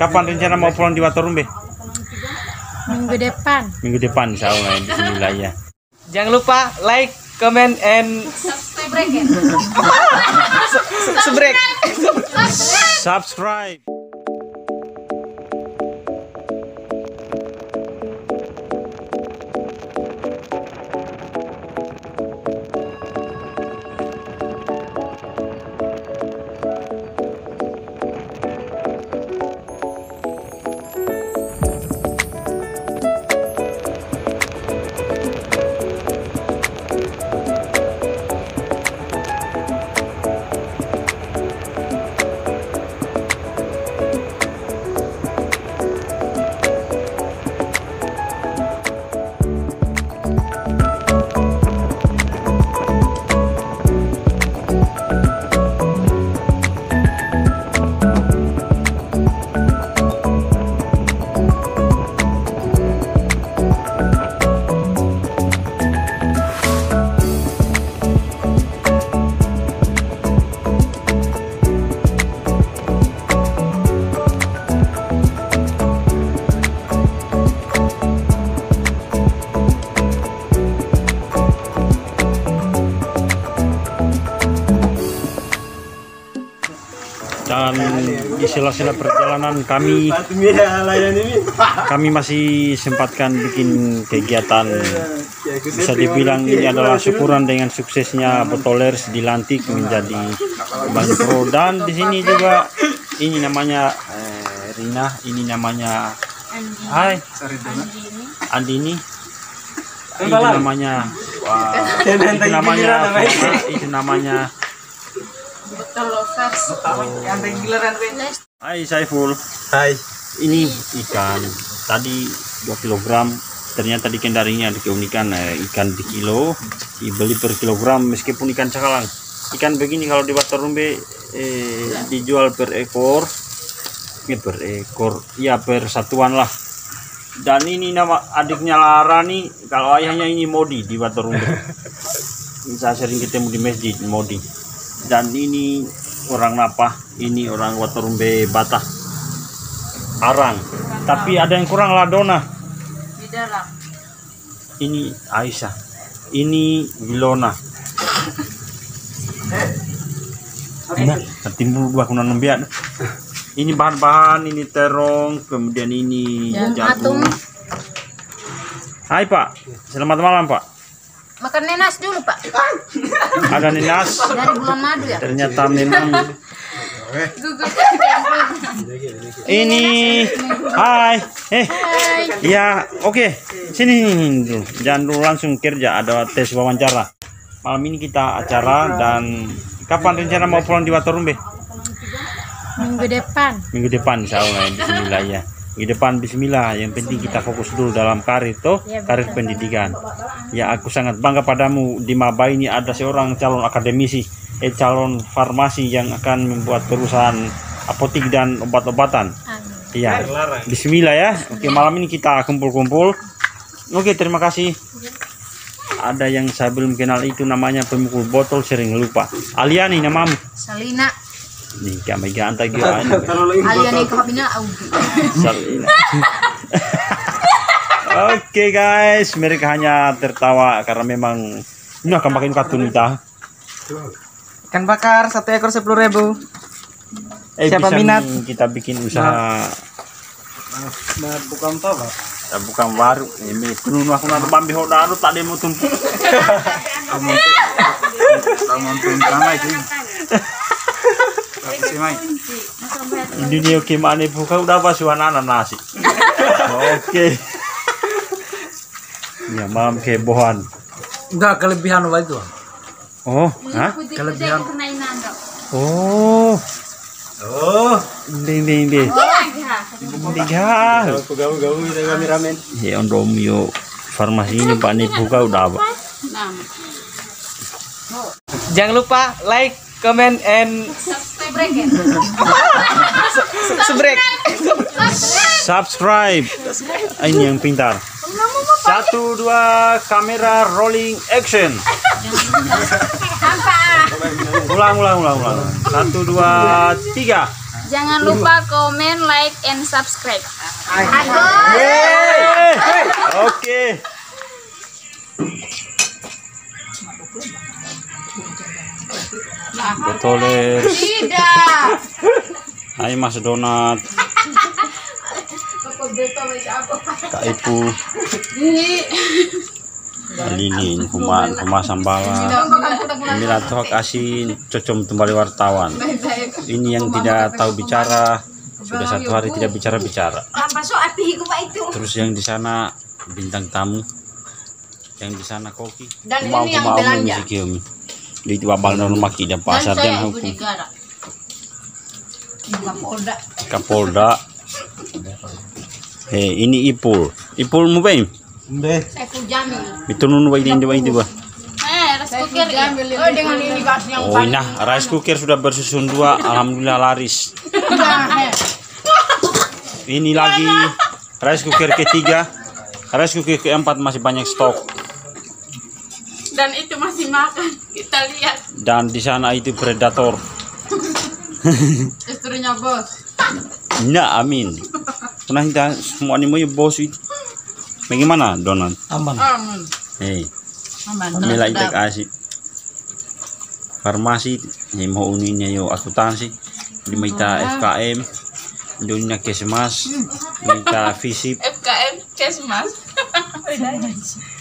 Kapan rencana mau pulang di Watorumbe? Minggu depan. Minggu depan insya Allah ya, Bismillah ya. Jangan lupa like, comment, and sebrek. Subscribe. Dan di sela-sela perjalanan kami. Kami masih sempatkan bikin kegiatan. Bisa dibilang ini adalah syukuran dengan suksesnya Botolers dilantik menjadi Bang Pro dan di sini juga ini namanya eh, Rina ini namanya Hai Andini itu namanya wah, itu namanya itu namanya Hai Saiful. Hai. ini ikan. Tadi 2 kg ternyata di kendarinya ada keunikan eh, ikan di kilo. Dibeli per kilogram meskipun ikan cakalang. Ikan begini kalau di Watarumbe eh, dijual per ekor. Ya per ekor. Ya per satuan lah. Dan ini nama adiknya Lara nih. Kalau ayahnya ini Modi di Watarumbe saya sering ketemu di masjid Modi dan ini orang Napa ini orang Watarumbe Batah. Arang. Tapi ada yang kurang Ladona ini Aisyah. Ini Wilona timbul dua kunan nembiak. Ini bahan-bahan ini terong kemudian ini jagung. Hai Pak. Selamat malam Pak Makan nenas dulu, Pak. ada ninas Dari bulan madu ya. ternyata memang. Gugus. ini. Hai. Eh. Hai. ya oke. Sini dulu jangan dulu langsung kerja. Ada tes wawancara. Malam ini kita acara dan kapan rencana mau pulang di Watorumbe Minggu depan. minggu depan insya Allah ya. Bismillah ya minggu depan Bismillah yang penting kita fokus dulu dalam karir toh Ya, karir pendidikan ya aku sangat bangga padamu di Maba ini ada seorang calon akademisi eh calon farmasi yang akan membuat perusahaan apotik dan obat-obatan. Iya. Bismillah ya. Oke, malam ini kita kumpul-kumpul. Oke, terima kasih. Ada yang saya belum kenal itu namanya pemukul botol sering lupa. Aliani namamu. Salina. Nih, kami ganta gira. Alian yang kabina Audi. Salina. Oke guys, mereka hanya tertawa karena memang ini akan pakai kartun kita. Ikan bakar satu ekor sepuluh ribu. Eh, Siapa minat? kita bikin usaha bukan tahu. Ya, bukan baru ini penuh aku nanti bambi hodaru tak ada mau tumpuk Ini dia gimana buka udah apa suasana nasi. Oke. Ya malam kebohan. Enggak kelebihan apa itu? Oh, hah? Kelebihan. Oh, Oh, ding ding ding. Aku gaul-gaul kita ramen. Ya on Romeo farmasinya Pak nih buka udah apa? Jangan lupa like, comment, and sebrek. Subscribe. Ah, Ini yang pintar. Satu dua kamera rolling action. Ulang ulang ulang ulang. Satu dua tiga. Jangan lupa komen, like, and subscribe. Oke. Betul. Tidak. Hai Mas Donat. Kak Ipu. Lilin, Human, Humas Sambala. Inilah tuh kasih cocom kembali wartawan. Ini yang tidak tahu bicara sudah satu hari tidak bicara-bicara. Terus yang di sana bintang tamu. Yang di sana koki. Dan Mau ini yang belanja. Di babal normal maki dan pasar ibu hukum. negara. Bukan Polda. Kapolda. Eh, ini Ipul. Ipul mo ba yun? Saiful Jamil. Itu nunu ba hindi ba hindi ba? Eh, rice Saiful cooker. Jamil. Oh dengan ini kasih yang Oh, nah, rice cooker sudah bersusun dua. Alhamdulillah laris. Ini lagi rice cooker ketiga. Rice cooker keempat masih banyak stok. Makan. Kita lihat. Dan di sana itu predator. Istrinya bos. Nah, amin. Pernah kita semua ini mau bos itu. Bagaimana, Donald? Aman. Aman. Hei, Aman. Mila itek asik. Farmasi, ni mau uninya yo akuntansi. Di maita FKM. Dunia kesmas. Maita visip. FKM Kesmas.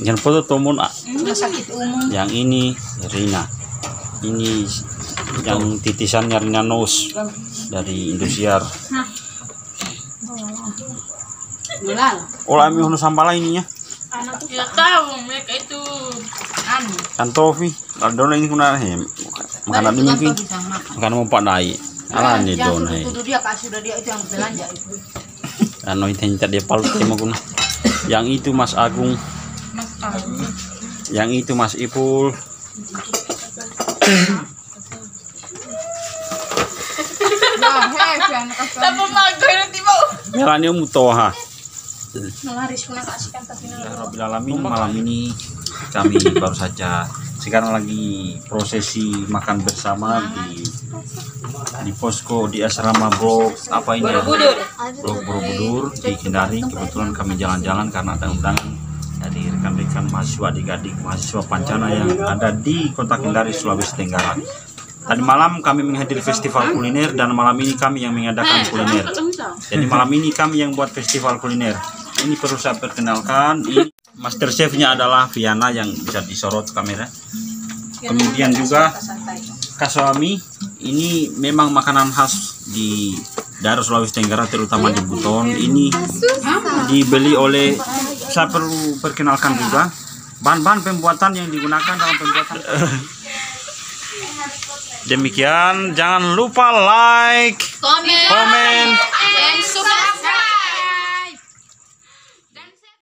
Yang foto tomon ah. Rumah sakit umum. Yang ini Rina. Ini yang titisannya Rina Nose dari Indosiar. Olah mi hono sambala ininya. Tidak tahu mereka itu. Anu. Kan tofi. Dona ini kuna he. Makanan ini mungkin. Makanan mau pak dai. Ala ni Yang don sudah dia kasih sudah dia itu yang belanja itu. Ano itu yang dia palut timo kuna. Yang itu Mas Agung. Yang itu Mas Ipul. Nah? Melani mutoha. Alamin malam ini kami baru saja sekarang lagi prosesi makan bersama di di posko di asrama Bro apa ini ya? Bro Borobudur di Kendari kebetulan kami jalan-jalan karena ada undangan dari rekan-rekan mahasiswa adik-adik mahasiswa Pancana yang ada di kota Kendari Sulawesi Tenggara Tadi malam kami menghadiri festival kuliner dan malam ini kami yang mengadakan kuliner. Jadi malam ini kami yang buat festival kuliner. Ini perlu saya perkenalkan. Ini master chefnya adalah Viana yang bisa disorot kamera. Kemudian juga kasawami. Ini memang makanan khas di daerah Sulawesi Tenggara terutama di Buton. Ini dibeli oleh saya perlu perkenalkan juga bahan-bahan pembuatan yang digunakan dalam pembuatan. Demikian jangan lupa like, Comment. komen, And subscribe.